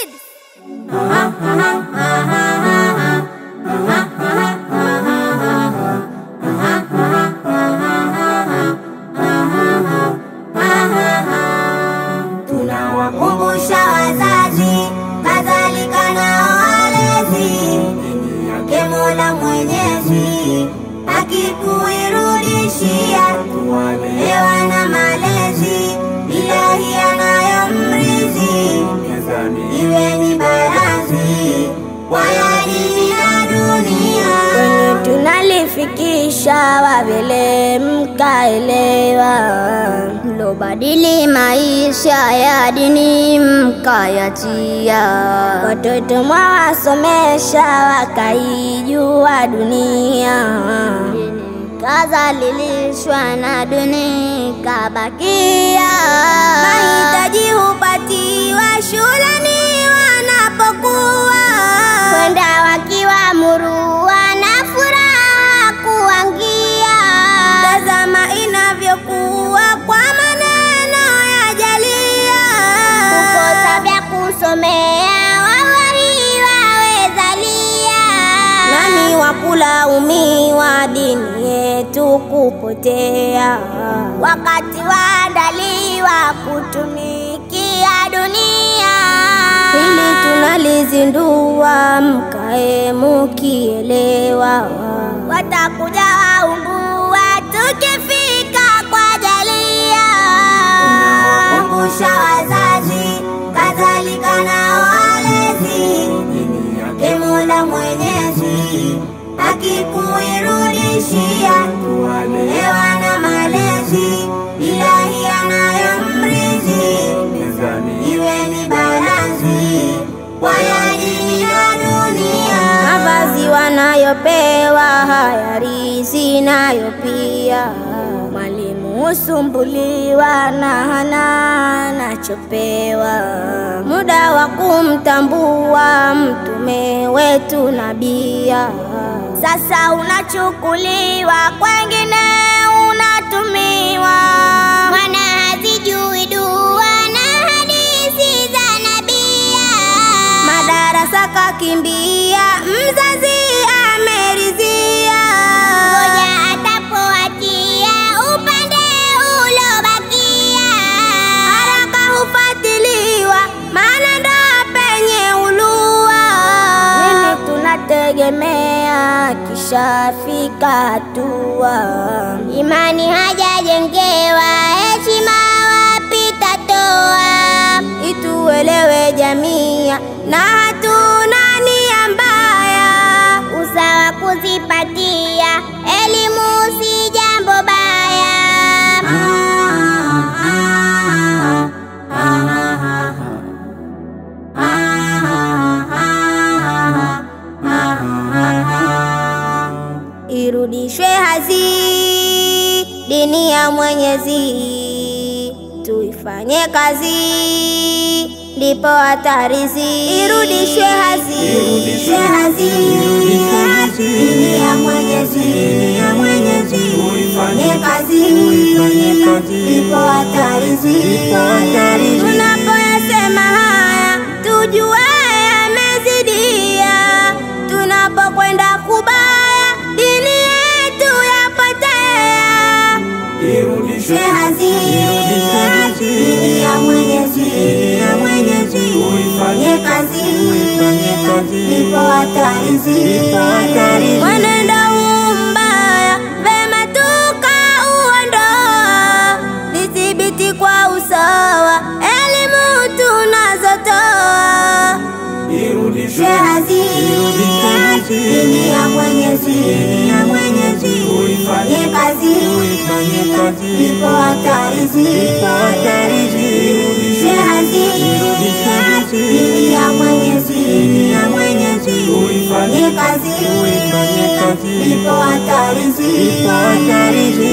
Kids. Tunawakumbusha wazazi, kadhalika na walezi, yake Mola Mwenyezi akikuirudishia, tunalifikisha wavile mkaelewa, lobadili maisha ya dini mkayatia, watoto mwawasomesha wakaijua dunia, kazalilishwa na duni kabakia, mahitaji hupatiwa shuleni kulaumiwa dini yetu kupotea, wakati waandaliwa kutumikia dunia. Hili tunalizindua, mkae mukielewa, watakuja akikuirudishia, tuwalewa na malezi, ilahi yanayomrizi iwe ni barazi kwa ya dunia. mavazi wanayopewa hayarizi nayo pia. Mwalimu husumbuliwa na hana anachopewa, muda wa kumtambua mtume wetu nabia. Sasa unachukuliwa kwengine unatumiwa, mwana hazijui dua na hadithi za nabia madarasa kakimbia, mzazi kishafika hatua, imani hajajengewa, heshima wapita toa, ituelewe jamia na hatuna nia mbaya, usawa kuzipatia elimu dini ya Mwenyezi, tuifanye kazi, ndipo hatarizi. Irudishwe hazi, Irudishwe hazi, dini ya Mwenyezi, ya Mwenyezi, tuifanye kazi, ipo hatarizi, ndipo hatarizi. Tunapoyasema haya tujue yapotea. Irudishwe hazi, ya Mwenyezi, ya Mwenyezi, ifanye kazi, ipo hatarizi. Mwenendo umbaya mbaya vema tukauondoa, nithibiti kwa usawa elimu tunazotoa. Irudishwe hazi, ya Mwenyezi, ya Mwenyezi, hatarizi, ipo hatarizi. Irudishwe hazi, dini ya Mwenyezi, ya Mwenyezi, ifanye kazi, ipo hatarizi, ipo hatarizi.